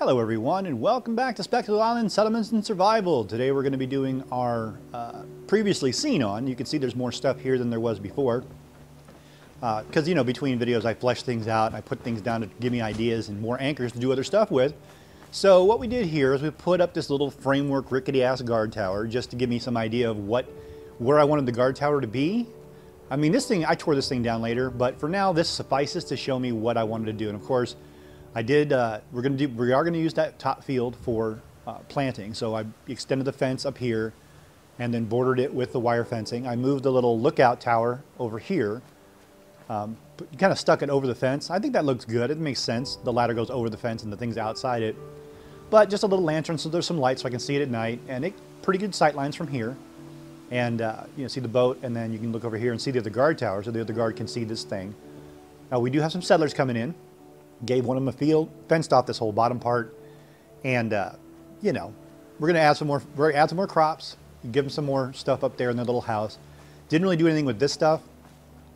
Hello everyone and welcome back to Spectacle Island Settlements and Survival. Today we're going to be doing our uh, previously seen on. You can see there's more stuff here than there was before. Because, uh, you know, between videos I flesh things out, I put things down to give me ideas and more anchors to do other stuff with. So what we did here is we put up this little framework rickety ass guard tower just to give me some idea of what, where I wanted the guard tower to be. I mean this thing, I tore this thing down later, but for now this suffices to show me what I wanted to do. And of course, I did, uh, we're gonna do, we are gonna use that top field for uh, planting. So I extended the fence up here and then bordered it with the wire fencing. I moved the little lookout tower over here, um, kind of stuck it over the fence. I think that looks good. It makes sense. The ladder goes over the fence and the thing's outside it. But just a little lantern so there's some light so I can see it at night. And it pretty good sight lines from here. And uh, you know, see the boat and then you can look over here and see the other guard tower so the other guard can see this thing. Now we do have some settlers coming in gave one of them a field, fenced off this whole bottom part, and uh, you know, we're gonna add some more, we're gonna add some more crops, give them some more stuff up there in their little house. Didn't really do anything with this stuff,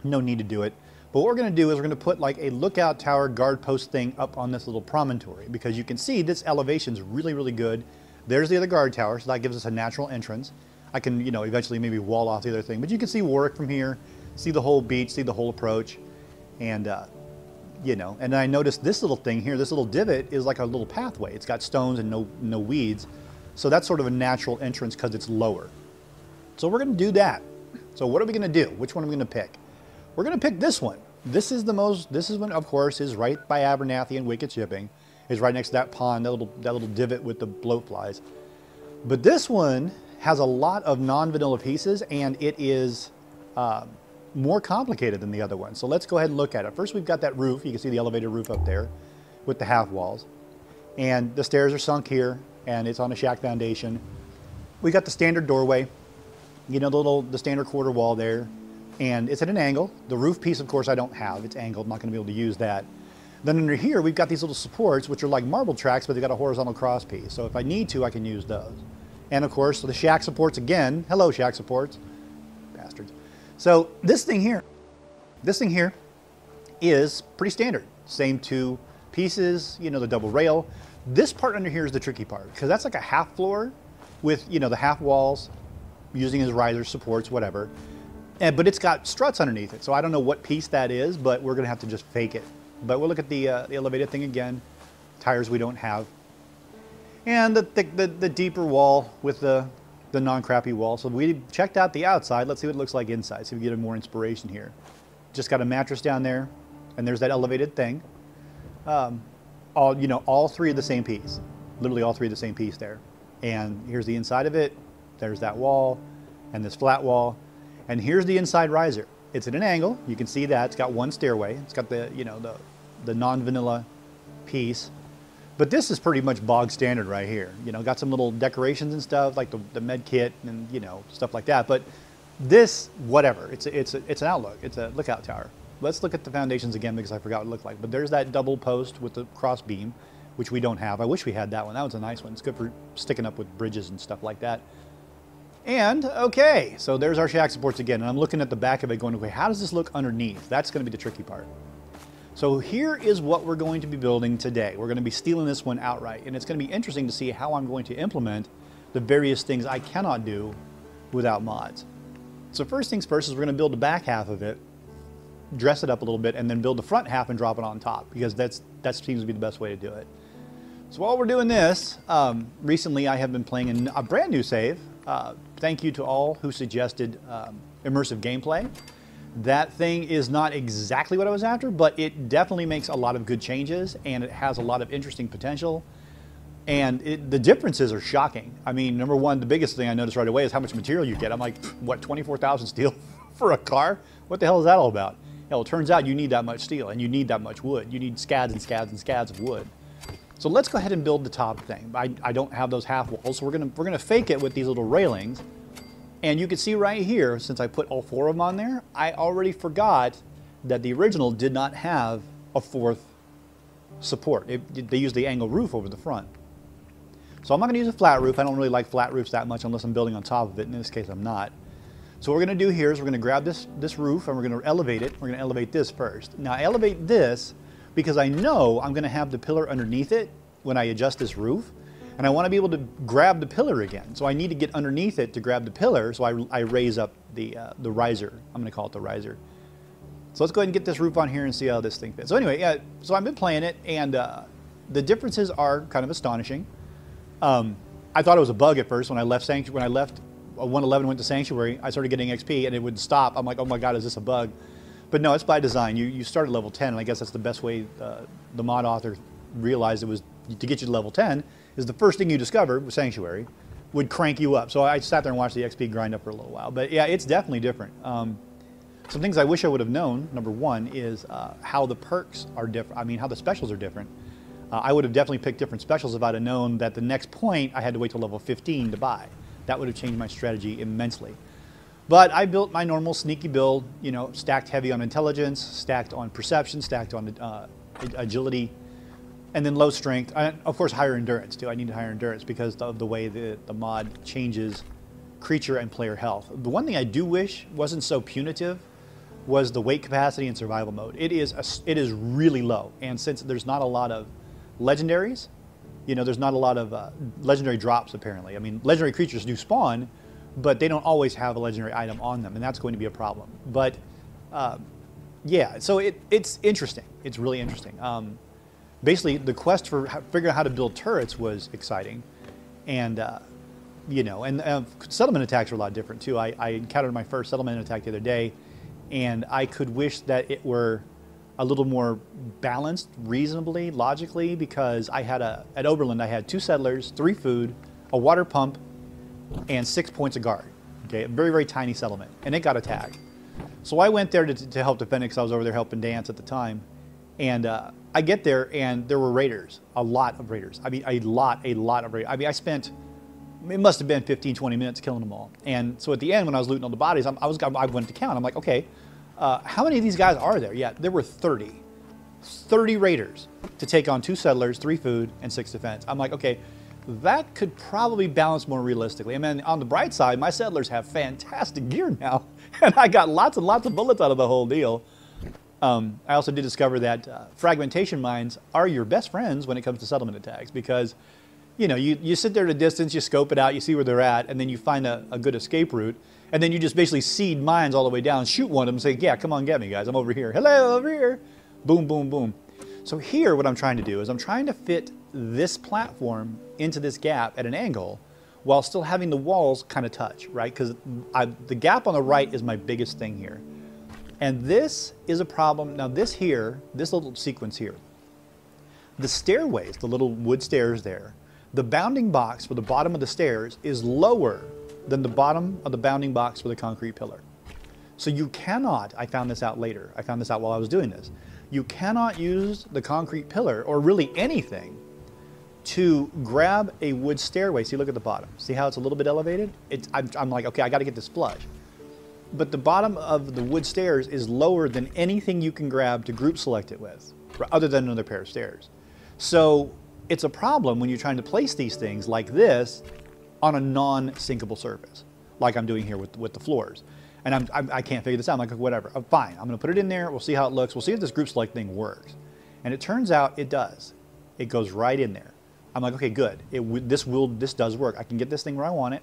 no need to do it. But what we're gonna do is we're gonna put like a lookout tower guard post thing up on this little promontory because you can see this elevation is really, really good. There's the other guard tower, so that gives us a natural entrance. I can, you know, eventually maybe wall off the other thing, but you can see Warwick from here, see the whole beach, see the whole approach, and uh, you know, and I noticed this little thing here, this little divot is like a little pathway. It's got stones and no, no weeds. So that's sort of a natural entrance because it's lower. So we're gonna do that. So what are we gonna do? Which one are we gonna pick? We're gonna pick this one. This is the most, this is one, of course, is right by Abernathy and Wicked Shipping. Is right next to that pond, that little, that little divot with the bloatflies. But this one has a lot of non-vanilla pieces and it is, um, more complicated than the other one. So let's go ahead and look at it. First, we've got that roof. You can see the elevated roof up there with the half walls. And the stairs are sunk here, and it's on a shack foundation. We got the standard doorway, you know, the little, the standard quarter wall there. And it's at an angle. The roof piece, of course, I don't have. It's angled. I'm not going to be able to use that. Then under here, we've got these little supports, which are like marble tracks, but they've got a horizontal cross piece. So if I need to, I can use those. And of course, the shack supports again. Hello, shack supports. Bastards. So this thing here, this thing here is pretty standard. Same two pieces, you know, the double rail. This part under here is the tricky part because that's like a half floor with, you know, the half walls using as risers, supports, whatever. And, but it's got struts underneath it. So I don't know what piece that is, but we're going to have to just fake it. But we'll look at the, uh, the elevated thing again. Tires we don't have. And the, the, the, the deeper wall with the the non-crappy wall. So we checked out the outside. Let's see what it looks like inside. See if we get more inspiration here. Just got a mattress down there, and there's that elevated thing. Um, all you know, all three of the same piece. Literally all three of the same piece there. And here's the inside of it. There's that wall, and this flat wall, and here's the inside riser. It's at an angle. You can see that it's got one stairway. It's got the you know the the non-vanilla piece but this is pretty much bog standard right here. You know, got some little decorations and stuff like the, the med kit and, you know, stuff like that. But this, whatever, it's, a, it's, a, it's an outlook. It's a lookout tower. Let's look at the foundations again because I forgot what it looked like. But there's that double post with the cross beam, which we don't have. I wish we had that one. That was a nice one. It's good for sticking up with bridges and stuff like that. And, okay, so there's our shack supports again. And I'm looking at the back of it going, okay, how does this look underneath? That's going to be the tricky part. So here is what we're going to be building today. We're going to be stealing this one outright, and it's going to be interesting to see how I'm going to implement the various things I cannot do without mods. So first things first is we're going to build the back half of it, dress it up a little bit, and then build the front half and drop it on top, because that's that seems to be the best way to do it. So while we're doing this, um, recently I have been playing a brand new save. Uh, thank you to all who suggested um, immersive gameplay. That thing is not exactly what I was after, but it definitely makes a lot of good changes and it has a lot of interesting potential. And it, the differences are shocking. I mean, number one, the biggest thing I noticed right away is how much material you get. I'm like, what, 24,000 steel for a car? What the hell is that all about? Hell, it turns out you need that much steel and you need that much wood. You need scads and scads and scads of wood. So let's go ahead and build the top thing. I, I don't have those half walls, so we're gonna, we're gonna fake it with these little railings and you can see right here, since I put all four of them on there, I already forgot that the original did not have a fourth support. It, they used the angle roof over the front. So I'm not going to use a flat roof. I don't really like flat roofs that much unless I'm building on top of it. In this case, I'm not. So what we're going to do here is we're going to grab this, this roof and we're going to elevate it. We're going to elevate this first. Now I elevate this because I know I'm going to have the pillar underneath it when I adjust this roof, and I want to be able to grab the pillar again. So I need to get underneath it to grab the pillar, so I, I raise up the, uh, the riser. I'm going to call it the riser. So let's go ahead and get this roof on here and see how this thing fits. So anyway, yeah, so I've been playing it, and uh, the differences are kind of astonishing. Um, I thought it was a bug at first when I left Sanctuary. When I left 111 went to Sanctuary, I started getting XP, and it would stop. I'm like, oh my god, is this a bug? But no, it's by design. You, you start at level 10, and I guess that's the best way uh, the mod author realized it was to get you to level 10 is the first thing you discover Sanctuary would crank you up. So I sat there and watched the XP grind up for a little while. But yeah, it's definitely different. Um, some things I wish I would have known, number one, is uh, how the perks are different. I mean, how the specials are different. Uh, I would have definitely picked different specials if I'd have known that the next point I had to wait till level 15 to buy. That would have changed my strategy immensely. But I built my normal sneaky build, you know, stacked heavy on intelligence, stacked on perception, stacked on uh, agility, and then low strength. And of course, higher endurance too. I need higher endurance because of the way the, the mod changes creature and player health. The one thing I do wish wasn't so punitive was the weight capacity in survival mode. It is, a, it is really low. And since there's not a lot of legendaries, you know, there's not a lot of uh, legendary drops apparently. I mean, legendary creatures do spawn, but they don't always have a legendary item on them, and that's going to be a problem. But um, yeah, so it, it's interesting. It's really interesting. Um, basically, the quest for figuring out how to build turrets was exciting, and uh, you know, and uh, settlement attacks are a lot different too. I, I encountered my first settlement attack the other day, and I could wish that it were a little more balanced, reasonably, logically, because I had a at Oberland I had two settlers, three food, a water pump, and six points of guard. Okay, a very, very tiny settlement. And it got attacked. So I went there to, to help defend it because I was over there helping Danse at the time. And uh, I get there and there were raiders, a lot of raiders. I mean, a lot, a lot of raiders. I mean, I spent, it must have been 15, 20 minutes killing them all. And so at the end, when I was looting all the bodies, I'm, i was, I went to count. I'm like, okay, uh, how many of these guys are there? Yeah, there were 30. 30 raiders to take on two settlers, three food, and six defense. I'm like, okay, that could probably balance more realistically. I mean, on the bright side, my settlers have fantastic gear now, and I got lots and lots of bullets out of the whole deal. Um, I also did discover that uh, fragmentation mines are your best friends when it comes to settlement attacks because, you know, you, you sit there at a distance, you scope it out, you see where they're at, and then you find a, a good escape route, and then you just basically seed mines all the way down, shoot one of them, say, yeah, come on, get me, guys, I'm over here. Hello, over here. Boom, boom, boom. So here, what I'm trying to do is I'm trying to fit this platform into this gap at an angle while still having the walls kind of touch, right? Because the gap on the right is my biggest thing here. And this is a problem. Now this here, this little sequence here, the stairways, the little wood stairs there, the bounding box for the bottom of the stairs is lower than the bottom of the bounding box for the concrete pillar. So you cannot, I found this out later, I found this out while I was doing this, you cannot use the concrete pillar or really anything to grab a wood stairway. See, look at the bottom. See how it's a little bit elevated? It's, I'm, I'm like, okay, I got to get this flush. But the bottom of the wood stairs is lower than anything you can grab to group select it with, other than another pair of stairs. So it's a problem when you're trying to place these things like this on a non-sinkable surface, like I'm doing here with, with the floors. And I'm, I'm, I can not figure this out. I'm like, whatever, I'm fine. I'm to put it in there. We'll see how it looks. We'll see if this group select thing works. And it turns out it does. It goes right in there. I'm like, okay, good. It, this will, this does work. I can get this thing where I want it.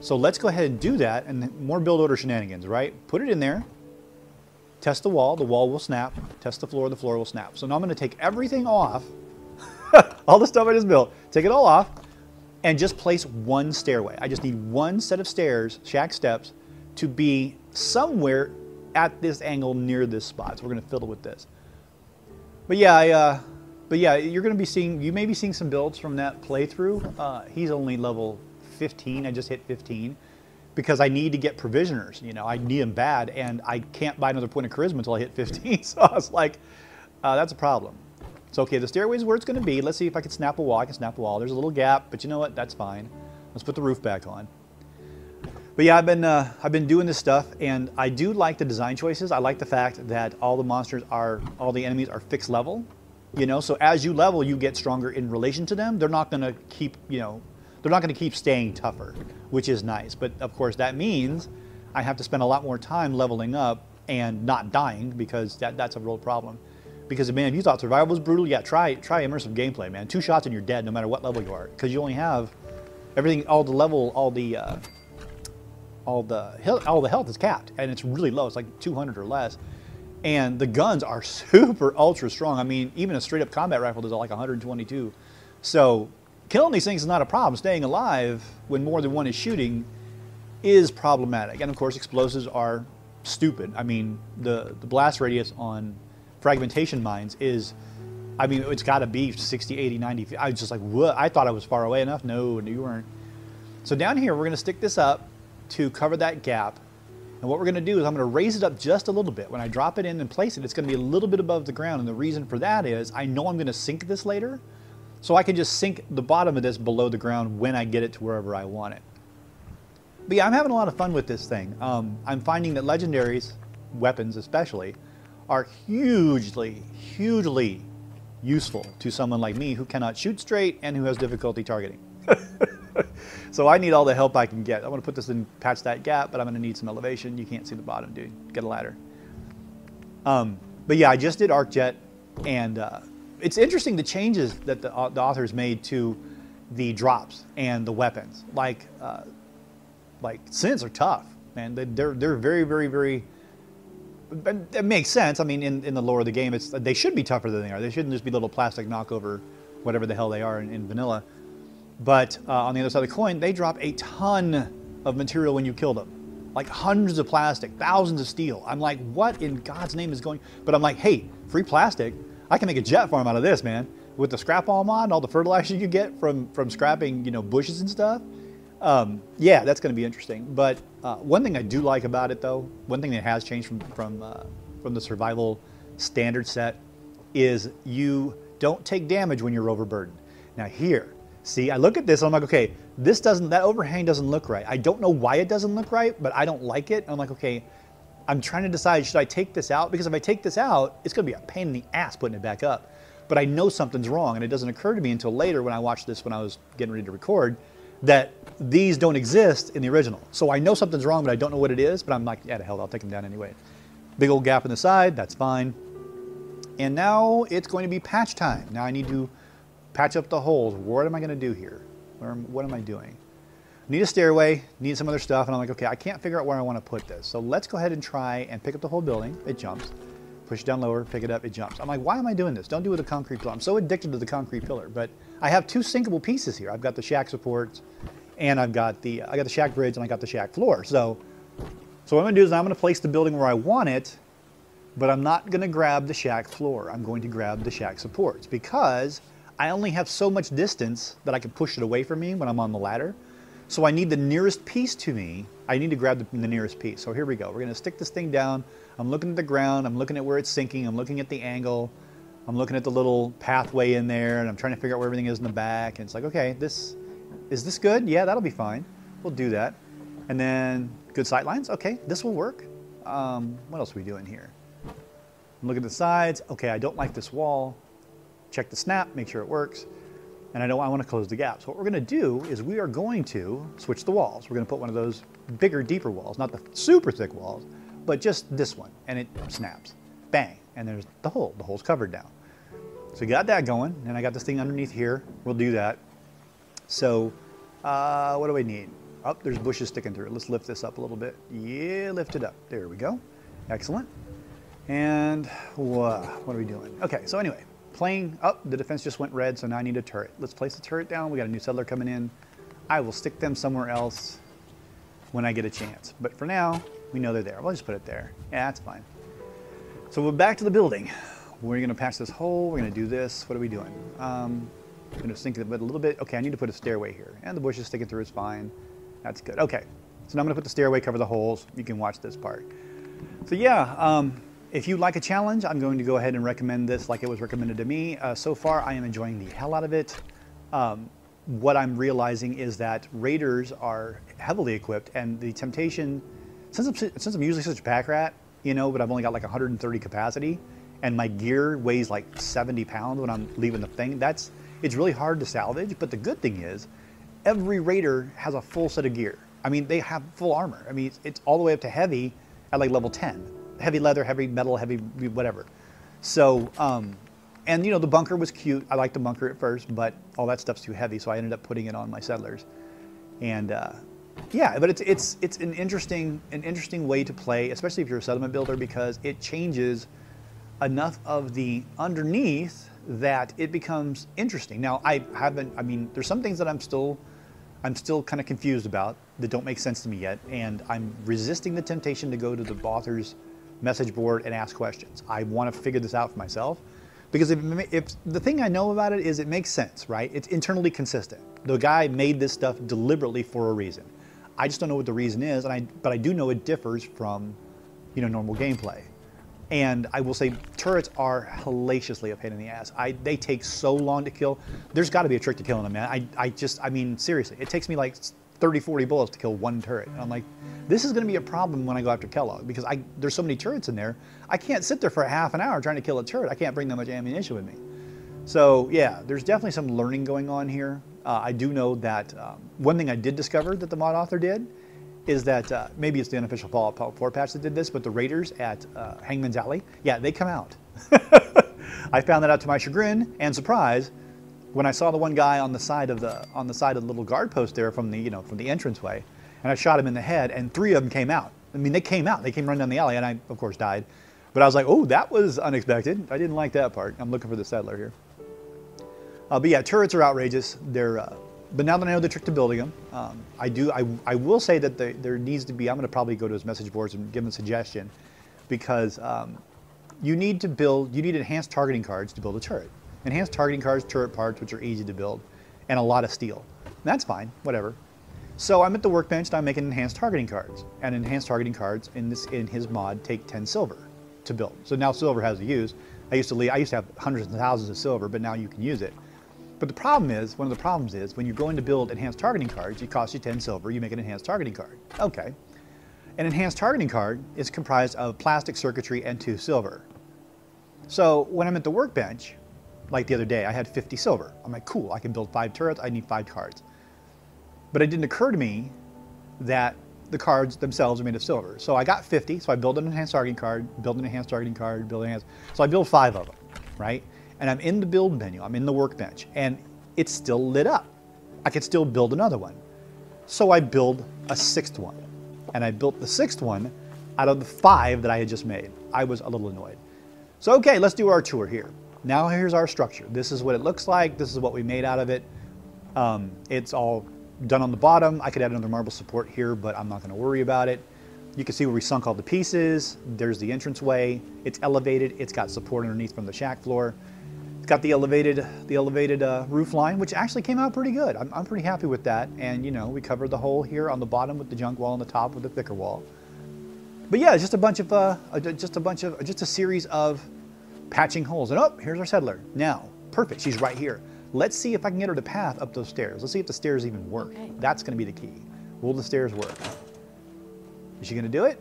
So let's go ahead and do that and more build order shenanigans, right? Put it in there, test the wall, the wall will snap, test the floor, the floor will snap. So now I'm gonna take everything off, all the stuff I just built, take it all off, and just place one stairway. I just need one set of stairs, shack steps, to be somewhere at this angle near this spot. So we're gonna fiddle with this. But yeah, I, uh, but yeah, you're going to be seeing, you may be seeing some builds from that playthrough. Uh, he's only level 15. I just hit 15 because I need to get provisioners. You know, I need them bad, and I can't buy another point of charisma until I hit 15. So I was like, uh, that's a problem. So okay, the stairway is where it's going to be. Let's see if I can snap a wall. I can snap a wall. There's a little gap, but you know what? That's fine. Let's put the roof back on. But yeah, I've been uh, I've been doing this stuff, and I do like the design choices. I like the fact that all the monsters are all the enemies are fixed level. You know, so as you level, you get stronger in relation to them. They're not going to keep, you know, they're not going to keep staying tougher, which is nice. But of course, that means I have to spend a lot more time leveling up and not dying because that, that's a real problem. Because man, you thought survival was brutal, yeah, try try immersive gameplay, man. Two shots and you're dead, no matter what level you are, because you only have everything, all the level, all the uh, all the all the health is capped, and it's really low. It's like 200 or less, and the guns are super ultra strong. I mean, even a straight up combat rifle does like 122. So killing these things is not a problem. Staying alive when more than one is shooting is problematic, and of course, explosives are stupid. I mean, the the blast radius on fragmentation mines is, I mean, it's got to be 60, 80, 90 feet. I was just like, what? I thought I was far away enough. No, you weren't. So down here, we're going to stick this up to cover that gap. And what we're going to do is I'm going to raise it up just a little bit. When I drop it in and place it, it's going to be a little bit above the ground. And the reason for that is I know I'm going to sink this later. So I can just sink the bottom of this below the ground when I get it to wherever I want it. But yeah, I'm having a lot of fun with this thing. Um, I'm finding that legendaries, weapons especially, are hugely, hugely useful to someone like me who cannot shoot straight and who has difficulty targeting. so I need all the help I can get. I want to put this in, patch that gap, but I'm going to need some elevation. You can't see the bottom, dude. Get a ladder. Um, but yeah, I just did ArcJet, and uh, it's interesting the changes that the, uh, the, authors made to the drops and the weapons. Like, uh, like synths are tough, man. They're they're very very very it makes sense. I mean, in, in the lore of the game, it's they should be tougher than they are. They shouldn't just be little plastic knockover, whatever the hell they are in, in vanilla. But uh, on the other side of the coin, they drop a ton of material when you kill them, like hundreds of plastic, thousands of steel. I'm like, what in God's name is going? But I'm like, hey, free plastic. I can make a jet farm out of this, man. With the scrap all mod, all the fertilizer you get from from scrapping, you know, bushes and stuff. Um, yeah, that's going to be interesting. But uh, one thing I do like about it, though, one thing that has changed from from uh, from the survival standard set is you don't take damage when you're overburdened. Now here, see, I look at this, I'm like, okay, this doesn't, that overhang doesn't look right. I don't know why it doesn't look right, but I don't like it. I'm like, okay, I'm trying to decide, should I take this out? Because if I take this out, it's gonna be a pain in the ass putting it back up. But I know something's wrong, and it doesn't occur to me until later when I watched this when I was getting ready to record, that these don't exist in the original. So I know something's wrong, but I don't know what it is, but I'm like, yeah, the hell, I'll take them down anyway. Big old gap in the side, that's fine. And now it's going to be patch time. Now I need to patch up the holes. What am I going to do here? What am I doing? Need a stairway, need some other stuff, and I'm like, okay, I can't figure out where I want to put this. So let's go ahead and try and pick up the whole building. It jumps. Push it down lower, pick it up, it jumps. I'm like, why am I doing this? Don't do it with a concrete pillar. I'm so addicted to the concrete pillar, but I have two sinkable pieces here. I've got the shack supports, and I've got the I got the shack bridge, and I got the shack floor. So, so what I'm gonna do is I'm gonna place the building where I want it, but I'm not gonna grab the shack floor. I'm going to grab the shack supports because I only have so much distance that I can push it away from me when I'm on the ladder. So I need the nearest piece to me. I need to grab the, the nearest piece. So here we go. We're gonna stick this thing down. I'm looking at the ground. I'm looking at where it's sinking. I'm looking at the angle. I'm looking at the little pathway in there and I'm trying to figure out where everything is in the back. And it's like, okay, this, is this good? Yeah, that'll be fine. We'll do that. And then good sight lines. Okay, this will work. Um, what else are we doing here? Look at the sides. Okay, I don't like this wall. Check the snap, make sure it works. And I know I want to close the gap. So what we're going to do is we are going to switch the walls. We're going to put one of those bigger, deeper walls, not the super thick walls, but just this one. And it snaps. Bang. And there's the hole. The hole's covered now. So we got that going, and I got this thing underneath here. We'll do that. So uh, what do we need? Oh, there's bushes sticking through it. Let's lift this up a little bit. Yeah, lift it up. There we go. Excellent. And what are we doing? Okay, so anyway, playing up, oh, the defense just went red, so now I need a turret. Let's place the turret down. We got a new settler coming in. I will stick them somewhere else when I get a chance. But for now, we know they're there. We'll just put it there. Yeah, that's fine. So we're back to the building. We're to patch this hole. We're to do this. What are we doing? Um, I'm to sink it a little bit. Okay, I need to put a stairway here. And the bush is sticking through is fine. That's good. Okay, so now I'm to put the stairway, cover the holes. You can watch this part. So yeah, um, if you like a challenge, I'm going to go ahead and recommend this like it was recommended to me. Uh, so far, I am enjoying the hell out of it. Um, what I'm realizing is that raiders are heavily equipped, and the temptation, since I'm, since I'm usually such a pack rat, you know, but I've only got like 130 capacity, and my gear weighs like 70 pounds when I'm leaving the thing, that's, it's really hard to salvage. But the good thing is, every raider has a full set of gear. I mean, they have full armor. I mean, it's, it's all the way up to heavy at like level 10. Heavy leather, heavy metal, heavy whatever. So, um, and you know, the bunker was cute. I liked the bunker at first, but all that stuff's too heavy, so I ended up putting it on my settlers. And uh, yeah, but it's it's it's an interesting an interesting way to play, especially if you're a settlement builder, because it changes enough of the underneath that it becomes interesting. Now, I haven't. I mean, there's some things that I'm still I'm still kind of confused about that don't make sense to me yet, and I'm resisting the temptation to go to the author's message board and ask questions. I want to figure this out for myself. Because if, if, the thing I know about it is it makes sense, right? It's internally consistent. The guy made this stuff deliberately for a reason. I just don't know what the reason is, and I, but I do know it differs from, you know, normal gameplay. And I will say turrets are hellaciously a pain in the ass. I, they take so long to kill. There's got to be a trick to killing them, man. I, I just, I mean, seriously, it takes me like 30, 40 bullets to kill one turret. And I'm like, this is going to be a problem when I go after Kellogg because I, there's so many turrets in there. I can't sit there for a half an hour trying to kill a turret. I can't bring that much ammunition with me. So yeah, there's definitely some learning going on here. Uh, I do know that um, one thing I did discover that the mod author did is that uh, maybe it's the unofficial Fallout 4 patch that did this, but the raiders at uh, Hangman's Alley, yeah, they come out. I found that out to my chagrin and surprise when I saw the one guy on the side of the on the side of the little guard post there from the you know from the entranceway, and I shot him in the head, and three of them came out. I mean, they came out. They came running down the alley, and I of course died. But I was like, oh, that was unexpected. I didn't like that part. I'm looking for the settler here. Uh, but yeah, turrets are outrageous. They're, uh, but now that I know the trick to building them, um, I do. I, I will say that the, there needs to be. I'm going to probably go to his message boards and give him a suggestion, because um, you need to build. You need enhanced targeting cards to build a turret. Enhanced targeting cards, turret parts, which are easy to build, and a lot of steel. That's fine. Whatever. So I'm at the workbench and I'm making enhanced targeting cards. And enhanced targeting cards in this in his mod take 10 silver to build. So now silver has a use. I used to leave, I used to have hundreds and thousands of silver, but now you can use it. But the problem is, one of the problems is, when you're going to build enhanced targeting cards, it costs you 10 silver, you make an enhanced targeting card. Okay. An enhanced targeting card is comprised of plastic circuitry and two silver. So when I'm at the workbench, like the other day, I had 50 silver. I'm like, cool, I can build five turrets, I need five cards. But it didn't occur to me that the cards themselves are made of silver. So I got 50, so I build an enhanced targeting card, build an enhanced targeting card, build an enhanced, so I build five of them, right? And I'm in the build menu, I'm in the workbench, and it's still lit up. I could still build another one. So I build a sixth one. And I built the sixth one out of the five that I had just made. I was a little annoyed. So okay, let's do our tour here. Now here's our structure. This is what it looks like. This is what we made out of it. Um, it's all done on the bottom. I could add another marble support here, but I'm not gonna worry about it. You can see where we sunk all the pieces. There's the entranceway. It's elevated. It's got support underneath from the shack floor. It's got the elevated, the elevated uh, roof line, which actually came out pretty good. I'm, I'm pretty happy with that. And you know, we covered the hole here on the bottom with the junk wall and the top with the thicker wall. But yeah, just a bunch of, uh, just a bunch of, just a series of patching holes. And oh, here's our settler. Now, perfect, she's right here. Let's see if I can get her to path up those stairs. Let's see if the stairs even work. Okay. That's gonna be the key. Will the stairs work? Is she gonna do it?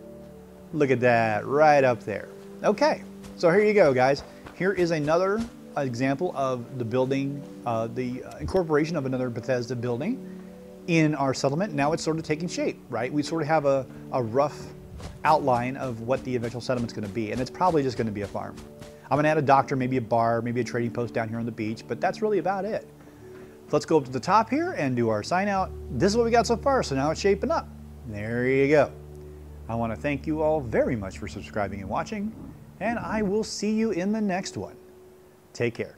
Look at that, right up there. Okay, so here you go, guys. Here is another example of the building, uh, the uh, incorporation of another Bethesda building in our settlement. Now it's sort of taking shape, right? We sort of have a, a rough outline of what the eventual settlement's gonna be, and it's probably just gonna be a farm. I'm gonna add a doctor, maybe a bar, maybe a trading post down here on the beach, but that's really about it. So let's go up to the top here and do our sign out. This is what we got so far, so now it's shaping up. There you go. I wanna thank you all very much for subscribing and watching, and I will see you in the next one. Take care.